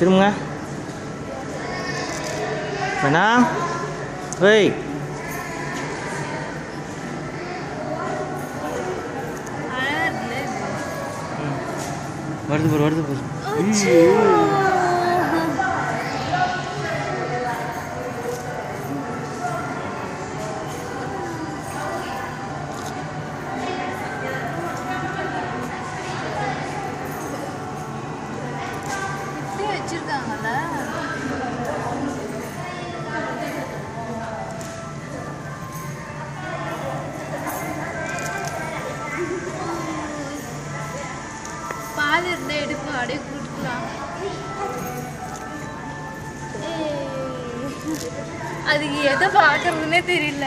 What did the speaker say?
திரும்புங்க. வேணாம் ஏய். வருது பாரு வருது பாரு. இப்படி ஆள் இருந்தால் எடுக்கும் அப்படியே கொடுக்கலாம் அதுக்கு எதை பார்க்கறதுன்னே தெரியல.